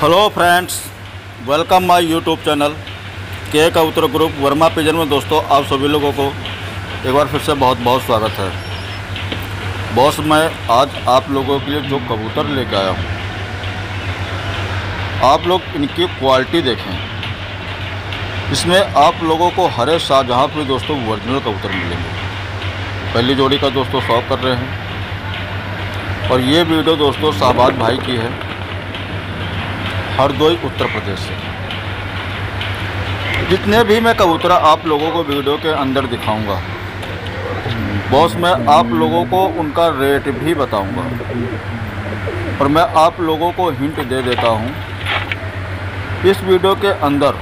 Hello friends welcome my YouTube channel के कबूतर group Verma pigeon में दोस्तों, आप सभी लोगों को एक बार फिर से बहुत बहुत स्वागत है। बॉस मैं आज आप लोगों के लिए जो कबूतर लेके आया हूँ, आप लोग इनकी क्वालिटी देखें। इसमें आप लोगों को हरे शाहजहाँपुर दोस्तों ओरिजिनल कबूतर मिलेंगे। पहली जोड़ी का दोस्तों शौक कर रहे हैं। और ये वीडियो दोस्तों शाहबाज भाई की है। हरदोई उत्तर प्रदेश से। जितने भी मैं कबूतरा आप लोगों को वीडियो के अंदर दिखाऊँगा, बॉस मैं आप लोगों को उनका रेट भी बताऊँगा। और मैं आप लोगों को हिंट दे देता हूँ, इस वीडियो के अंदर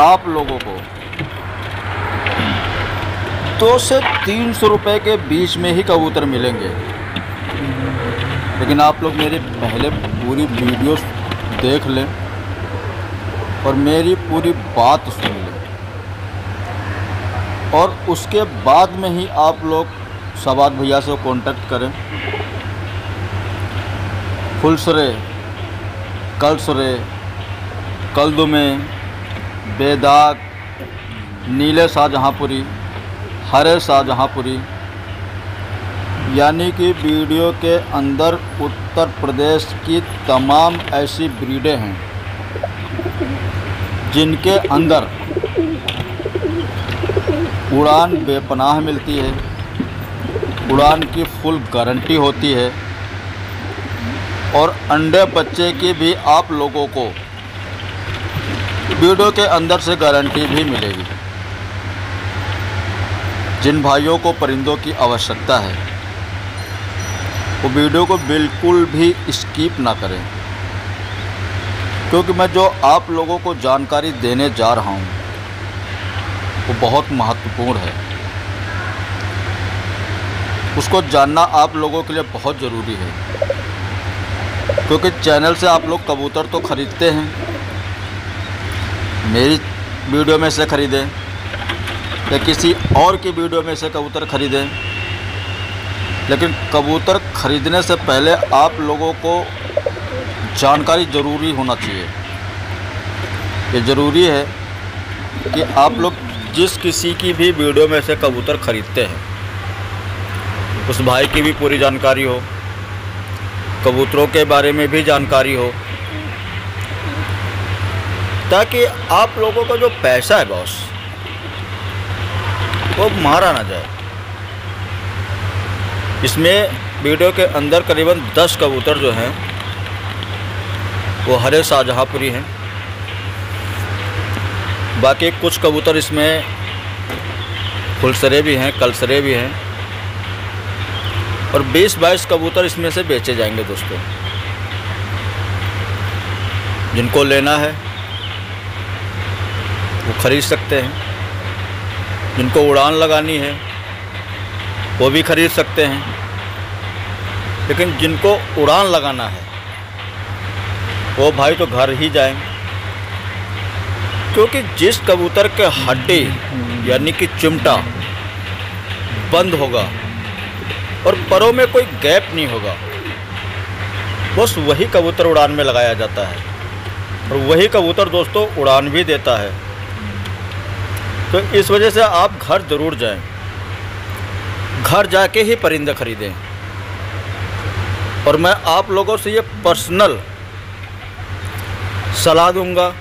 आप लोगों को दो से तीन सौ रुपये के बीच में ही कबूतर मिलेंगे। लेकिन आप लोग मेरे पहले पूरी वीडियो देख लें और मेरी पूरी बात सुन लें। और उसके बाद में ही आप लोग सवाद भैया से कांटेक्ट करें। फुलसरे, कलसरे, कलदुमे, बेदाग, नीले शाहजहाँपुरी, हरे शाहजहाँपुरी यानी कि वीडियो के अंदर उत्तर प्रदेश की तमाम ऐसी ब्रीडें हैं, जिनके अंदर उड़ान बेपनाह मिलती है, उड़ान की फुल गारंटी होती है, और अंडे बच्चे की भी आप लोगों को वीडियो के अंदर से गारंटी भी मिलेगी। जिन भाइयों को परिंदों की आवश्यकता है। वो वीडियो को बिल्कुल भी स्किप ना करें। क्योंकि मैं जो आप लोगों को जानकारी देने जा रहा हूँ, वो बहुत महत्वपूर्ण है। उसको जानना आप लोगों के लिए बहुत ज़रूरी है। क्योंकि चैनल से आप लोग कबूतर तो ख़रीदते हैं। मेरी वीडियो में से ख़रीदें या किसी और की वीडियो में से कबूतर ख़रीदें। लेकिन कबूतर ख़रीदने से पहले आप लोगों को जानकारी ज़रूरी होना चाहिए। ये ज़रूरी है कि आप लोग जिस किसी की भी वीडियो में से कबूतर ख़रीदते हैं, उस भाई की भी पूरी जानकारी हो, कबूतरों के बारे में भी जानकारी हो, ताकि आप लोगों का जो पैसा है बॉस, वो मारा ना जाए। इसमें वीडियो के अंदर करीबन 10 कबूतर जो हैं, वो हरे शाहजहाँपुरी हैं। बाकी कुछ कबूतर इसमें फुलसरे भी हैं, कलसरे भी हैं। और 20-22 कबूतर इसमें से बेचे जाएँगे दोस्तों। जिनको लेना है, वो ख़रीद सकते हैं। जिनको उड़ान लगानी है वो भी ख़रीद सकते हैं। लेकिन जिनको उड़ान लगाना है, वो भाई तो घर ही जाएँ। क्योंकि जिस कबूतर के हड्डी यानी कि चिमटा बंद होगा और परों में कोई गैप नहीं होगा बस वही कबूतर उड़ान में लगाया जाता है। और वही कबूतर दोस्तों उड़ान भी देता है। तो इस वजह से आप घर ज़रूर जाएँ। घर जाके ही परिंदे खरीदें। और मैं आप लोगों से ये पर्सनल सलाह दूँगा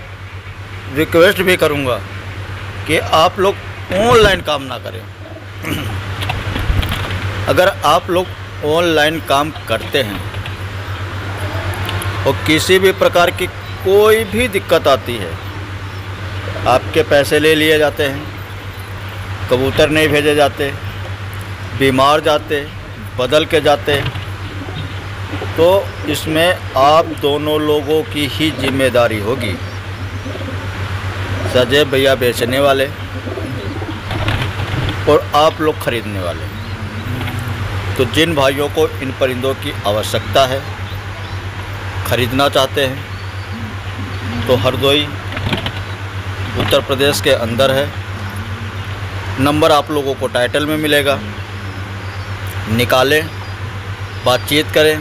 रिक्वेस्ट भी करूँगा कि आप लोग ऑनलाइन काम ना करें। अगर आप लोग ऑनलाइन काम करते हैं और किसी भी प्रकार की कोई भी दिक्कत आती है, आपके पैसे ले लिए जाते हैं, कबूतर नहीं भेजे जाते बीमार जाते, बदल के जाते तो इसमें आप दोनों लोगों की ही ज़िम्मेदारी होगी। सजय भैया बेचने वाले और आप लोग ख़रीदने वाले। तो जिन भाइयों को इन परिंदों की आवश्यकता है, ख़रीदना चाहते हैं तो हरदोई उत्तर प्रदेश के अंदर है। नंबर आप लोगों को टाइटल में मिलेगा। निकालें, बातचीत करें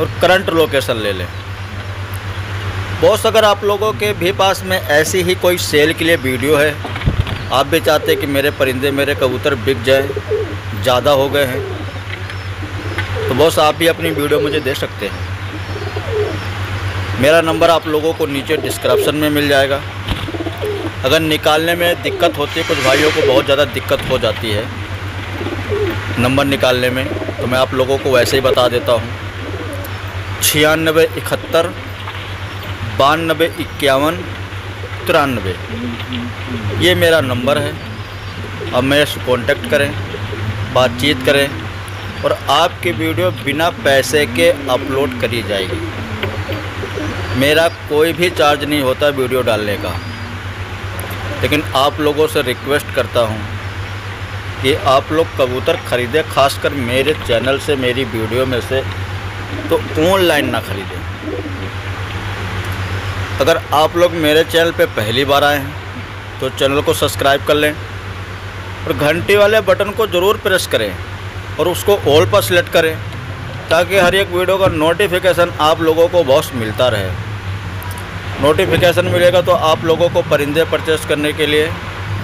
और करंट लोकेशन ले लें। बॉस अगर आप लोगों के भी पास में ऐसी ही कोई सेल के लिए वीडियो है, आप भी चाहते कि मेरे परिंदे, मेरे कबूतर बिक जाए, ज़्यादा हो गए हैं तो बॉस आप भी अपनी वीडियो मुझे दे सकते हैं। मेरा नंबर आप लोगों को नीचे डिस्क्रिप्शन में मिल जाएगा। अगर निकालने में दिक्कत होती है, कुछ भाइयों को बहुत ज़्यादा दिक्कत हो जाती है नंबर निकालने में तो मैं आप लोगों को वैसे ही बता देता हूँ। छियानबे इकहत्तर, बानबे इक्यावन, तिरानबे। ये मेरा नंबर है। अब मेरे से कॉन्टेक्ट करें, बातचीत करें और आपकी वीडियो बिना पैसे के अपलोड करी जाएगी। मेरा कोई भी चार्ज नहीं होता वीडियो डालने का। लेकिन आप लोगों से रिक्वेस्ट करता हूँ कि आप लोग कबूतर ख़रीदें, खासकर मेरे चैनल से, मेरी वीडियो में से तो ऑनलाइन ना ख़रीदें। अगर आप लोग मेरे चैनल पे पहली बार आए हैं तो चैनल को सब्सक्राइब कर लें और घंटी वाले बटन को ज़रूर प्रेस करें और उसको ऑल पर सेलेक्ट करें, ताकि हर एक वीडियो का नोटिफिकेशन आप लोगों को बहुत मिलता रहे। नोटिफिकेशन मिलेगा तो आप लोगों को परिंदे परचेस करने के लिए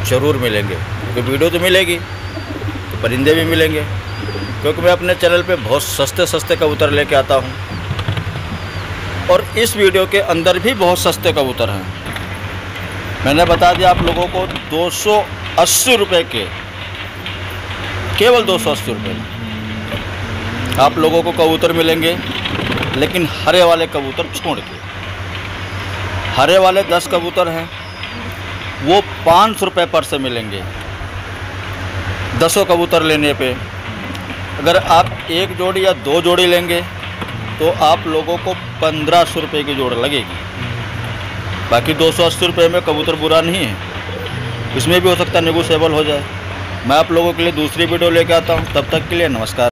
ज़रूर मिलेंगे। क्योंकि वीडियो तो मिलेगी। परिंदे भी मिलेंगे, क्योंकि मैं अपने चैनल पे बहुत सस्ते सस्ते कबूतर लेके आता हूँ। और इस वीडियो के अंदर भी बहुत सस्ते कबूतर हैं। मैंने बता दिया आप लोगों को दो सौ के, केवल दो सौ आप लोगों को कबूतर मिलेंगे, लेकिन हरे वाले कबूतर छोड़ के। हरे वाले दस कबूतर हैं, वो पाँच सौ रुपये पर से मिलेंगे। दसों कबूतर लेने पे। अगर आप एक जोड़ी या दो जोड़ी लेंगे तो आप लोगों को पंद्रह सौ रुपये की जोड़ लगेगी। बाकी दो सौ अस्सी रुपये में कबूतर बुरा नहीं है। इसमें भी हो सकता है निगोसेबल हो जाए। मैं आप लोगों के लिए दूसरी वीडियो लेके आता हूँ। तब तक के लिए नमस्कार।